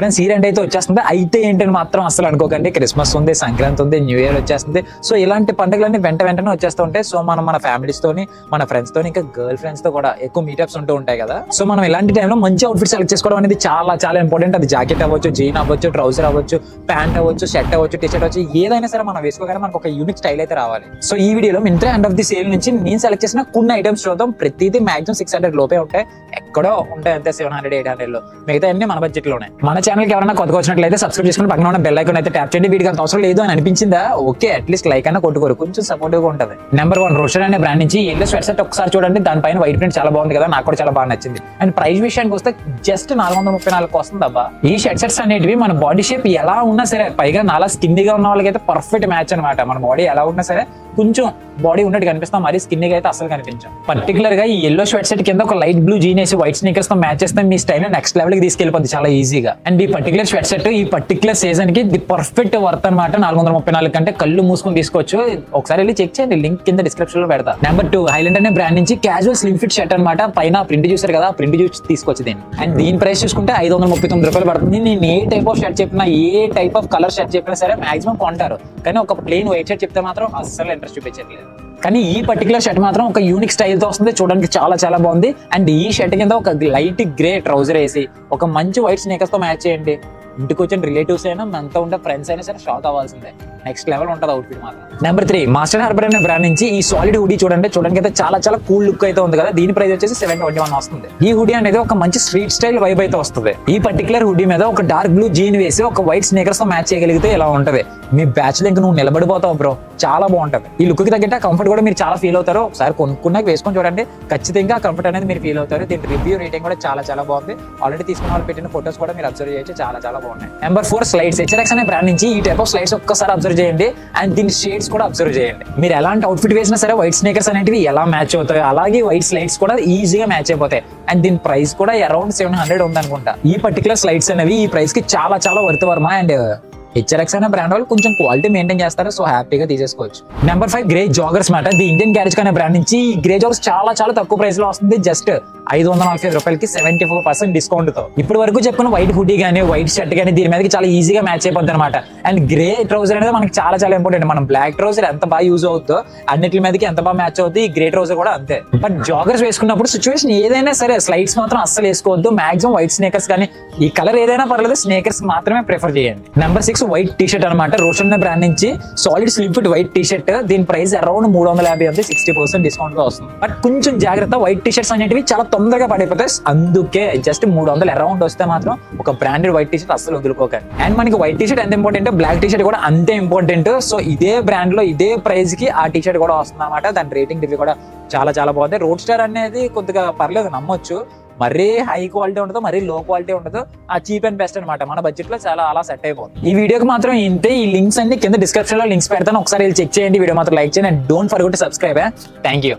Friends ఈ రెండు అయితే వచ్చేస్తుంది. అయితే ఏంటని మాత్రం అసలు అనుకోకండి. క్రిస్మస్ ఉంది సంక్రాంతి ఉంది న్యూ ఇయర్ వచ్చేస్తుంది. సో ఇలాంటి పండుగలన్నీ వెంట వెంటనే వచ్చేస్తూ ఉంటాయి. సో మనం మన ఫ్యామిలీస్ తోని మన ఫ్రెండ్స్ తోని ఇంకా గర్ల్ ఫ్రెండ్స్తో కూడా ఎక్కువ మీటప్స్ ఉంటూ ఉంటాయి కదా. సో మనం ఇలాంటి టైంలో మంచి అవుట్ఫిట్ సెలెక్ట్ చేసుకోవడం అనేది చాలా చాలా ఇంపార్టెంట్. అది జాకెట్ అవ్వచ్చు జీన్ అవ్వచ్చు ట్రౌజర్ అవ్వచ్చు ప్యాంట్ అవ్వచ్చు షర్ట్ అవ్వచ్చు టీషర్ట్ అవ్వచ్చు ఏదైనా సరే మనం వేసుకోగానే మనకు ఒక యూనిక్ స్టైల్ అయితే రావాలి. సో ఈ వీడియోలో Myntra end of the sale నుంచి నేను సెలెక్ట్ చేసిన కొన్ని ఐటమ్స్ చూద్దాం. ప్రతిదీ మాక్సిమం సిక్స్ హండ్రెడ్ లోపే ఉంటాయి. ఎక్కడో ఉంటాయి అంతే సెవెన్ హండ్రెడ్ ఎయిట్ హండ్రెడ్లో. మిగతా అన్ని మన బడ్జెట్లోనే. మన ఛానల్ ఎవరైనా కొత్తగా వచ్చినట్లయితే సబ్స్క్రైబ్ చేసుకుని పక్కన ఉన్న బెల్ ఐకాన్ అయితే ట్యాప్ చేయండి. వీడికి అంత అవసరం లేదు అని అనిపించిందా? ఓకే అట్లీస్ట్ లైక్ అయినా కొట్టుకోరు. కొంచెం సపోర్టివ్గా ఉంటుంది. నెంబర్ వన్ రోషన్ అనే బ్రాండ్ నుంచి ఎల్లో స్వెట్ సెట్ ఒకసారి చూడండి. దానిపైన వైట్ ప్రింట్ చాలా బాగుంది కదా. నాకు కూడా చాలా బాగా నచ్చింది. అండ్ ప్రైస్ విషయానికి వస్తే జస్ట్ నాలుగు వందల ముప్పై నాలుగు వస్తుంది అబ్బా. ఈ షర్ట్ సెట్స్ అనేటివి మన బాడీ షేప్ ఎలా ఉన్నా సరే పైగా నాలా స్కిన్గా ఉన్న వాళ్ళకైతే పర్ఫెక్ట్ మ్యాచ్ అనమాట మన బాడీ ఎలా ఉన్నా సరే కొంచెం బాడీ ఉన్నట్టు కనిపిస్తాం. మరి స్కిన్ అయితే అసలు కనిపించాం. పర్టికులర్గా ఈ ఎల్లో షర్ట్ సెట్ కింద ఒక లైట్ బ్లూ జీన్ వేసి వైట్ స్నీకర్స్తో మ్యాచ్ చేస్తే మీ స్టైల్ నెక్స్ట్ లెవెల్కి తీసుకెళ్ళిపోద్ది చాలా ఈజీగా అండ్ ఈ పర్టికులర్ షర్ట్ సెట్ ఈ పర్టికులర్ సీజన్కి ది పర్ఫెక్ట్ వర్త్ అనమాట నాలుగు వందల ముప్పై నాలుగు కంటే కళ్ళు మూసుకొని తీసుకోవచ్చు. ఒకసారి వెళ్ళి చెక్ చేయండి. లింక్ కింద డిస్క్రిప్షన్లో పెడతా. నెంబర్ టూ హైలెండ్ అనే బ్రాండ్ నుంచి క్యాజువల్ స్లిమ్ ఫిట్ షర్ట్ అనమాట పైన ప్రింట్ చూసారు కదా ప్రింట్ చూసి తీసుకోవచ్చు దీన్ని. అండ్ దీని ప్రైస్ చూసుకుంటే ఐదు వందల ముప్పై తొమ్మిది రూపాయలు పడుతుంది. నేను ఏ టైప్ ఆఫ్ షర్ట్ చెప్పినా ఏ టైప్ ఆఫ్ కలర్ షర్ట్ చెప్పినా సరే మాక్సిమం కొంటారు. కానీ ఒక ప్లెయిన్ వైట్ షర్ట్ చెప్తే మాత్రం అసలు ఇంట్రెస్ట్ చూపించట్లేదు కానీ ఈ పర్టికులర్ షర్ట్ మాత్రం ఒక యూనిక్ స్టైల్తో వస్తుంది. చూడడానికి చాలా చాలా బాగుంది. అండ్ ఈ షర్ట్ కింద ఒక లైట్ గ్రే ట్రౌజర్ వేసి ఒక మంచి వైట్ స్నేకర్స్తో మ్యాచ్ చేయండి. ఇంటికి వచ్చిన రిలేటివ్స్ అయినా మనతో ఉండే ఫ్రెండ్స్ అయినా సరే షాక్ అవ్వాల్సిందే. నెక్స్ట్ లెవెల్ ఉంటుంది అవుట్ఫిట్ మాత్రం. నెంబర్ త్రీ మాస్టర్ హార్బర్ అనే బ్రాండ్ నుంచి ఈ సాలిడ్ హుడీ చూడండి చూడడానికి అయితే చాలా చాలా కూల్ లుక్ అయితే ఉంది కదా. దీని ప్రైస్ వచ్చేసి సెవెన్ ట్వంటీ వన్ వస్తుంది. ఈ హుడీ అనేది ఒక మంచి స్ట్రీట్ స్టైల్ వైబ్ అయితే వస్తుంది. ఈ పర్టికులర్ హుడీ మీద ఒక డార్క్ బ్లూ జీన్ వేసి ఒక వైట్ స్నేకర్స్తో మ్యాచ్ చేయగలిగితే ఇలా ఉంటది? మీ బ్యాచ్ లింక్ నువ్వు నిలబడిపోతావు బ్రో చాలా బాగుంటది. ఈ లుక్కి తగ్గట్టు కంఫర్ట్ కూడా మీరు చాలా ఫీల్ అవుతారు. ఒకసారి కొనుక్కున్నాక వేసుకొని చూడండి. ఖచ్చితంగా కంఫర్ట్ అనేది మీరు ఫీల్ అవుతారు. దీని రివ్యూ రేటింగ్ కూడా చాలా చాలా బాగుంది. ఆల్రెడీ తీసుకున్న వాళ్ళు పెట్టిన ఫొటోస్ కూడా మీరు అబ్జర్వ్ చేయొచ్చు. చాలా చాలా బాగున్నాయి. Number four slides H X అనే బ్రాండ్ నుంచి ఈ టైప్ ఆఫ్ స్లైడ్స్ ఒక్కసారి అబ్జర్వ్ చేయండి. అండ్ దీని షేడ్స్ కూడా అబ్జర్వ్ చేయండి. మీరు ఎలాంటి అవుట్ఫిట్ వేసినా సరే వైట్ స్నేకర్స్ అనేటివి ఎలా మ్యాచ్ అవుతాయి అలాగే వైట్ స్లైడ్స్ కూడా ఈజీగా మ్యాచ్ అయిపోతాయి. అండ్ దీని ప్రైస్ కూడా అరౌండ్ సెవెన్ హండ్రెడ్ ఉంది అనుకుంటా ఈ పర్టికులర్ స్లైడ్స్ అనేవి ఈ ప్రైస్కి చాలా చాలా వర్త్ వర్మ. అండ్ హెచ్ఆర్ఎక్స్ uh, అనే బ్రాండ్ వాళ్ళు కొంచెం క్వాలిటీ మెయింటైన్ చేస్తారు? సో హ్యాపీగా తీసేసుకోవచ్చు. నెంబర్ ఫైవ్ గ్రే జాగర్స్ మాట ది ఇండియన్ గ్యారేజ్ అనే బ్రాండ్ నుంచి ఈ గ్రే జాగర్స్ చాలా చాలా తక్కువ ప్రైస్లో వస్తుంది. జస్ట్ ఐదు వందల నలభై ఐదు రూపాయలకి సెవెంటీ ఫోర్ పర్సెంట్ డిస్కౌంట్తో. ఇప్పటి వరకు చెప్పిన వైట్ హుడీ కానీ వైట్ షర్ట్ కానీ దీని మీదకి చాలా ఈజీగా మ్యాచ్ అయిపోద్ది అనమాట అండ్ గ్రే ట్రౌజర్ అనేది మనకి చాలా చాలా ఇంపార్టెంట్ మనం బ్లాక్ ట్రౌజర్ ఎంత బాగా యూజ్ అవుతుందో అన్నిటి మీదకి ఎంత బాగా మ్యాచ్ అవుతుంది ఈ గ్రే ట్రౌజర్ కూడా అంతే. బట్ జాగర్స్ వేసుకున్నప్పుడు సిచ్యువేషన్ ఏదైనా సరే స్లైడ్స్ మాత్రం అస్సలు వేసుకోవద్దు. మాక్సిమం వైట్ స్నేకర్స్ కానీ ఈ కలర్ ఏదైనా పర్లేదు స్నేకర్స్ మాత్రమే ప్రిఫర్ చేయండి. Number six white T shirt అనమాట రోషన్ బ్రాండ్ నుంచి solid slipped white T shirt దీని ప్రైస్ అరౌండ్ మూడు వందల యాభై ఉంది సిక్స్టీ పర్సెంట్ డిస్కౌంట్తో వస్తుంది. బట్ కొంచెం జాగ్రత్త వైట్ టీ షర్ట్స్ అనేటివి చాలా తొందరగా పడిపోతాయి అందుకే జస్ట్ మూడు వందలు అరౌండ్ వస్తే మాత్రం ఒక బ్రాండెడ్ వైట్ టీషర్ట్ అసలు అస్సలు వదులుకోకండి. అండ్ మనకి వైట్ టీషర్ట్ ఎంత ఇంపార్టెంట్ బ్లాక్ టీ షర్ట్ కూడా అంతే ఇంపార్టెంట్ సో ఇదే బ్రాండ్లో ఇదే ప్రైస్కి ఆ టీ షర్ట్ కూడా వస్తుంది అనమాట దాని రేటింగ్ రివ్యూ కూడా చాలా చాలా బాగుంది. రోడ్ స్టార్ అనేది కొద్దిగా పర్లేదు నమ్మొచ్చు. మరీ హై క్వాలిటీ ఉండదు మరీ లో క్వాలిటీ ఉండదు. ఆ చీప్ అండ్ బెస్ట్ అనమాట మన బడ్జెట్లో చాలా అలా సెట్ అయిపోతుంది. ఈ వీడియోకి మాత్రం ఇంతే. ఈ లింక్స్ అన్ని కింద డిస్క్రిప్షన్లో లింక్స్ పెడతాను. ఒకసారి చెక్ చేయండి. వీడియో మాత్రం లైక్ చేయండి. And don't forget subscribe thank you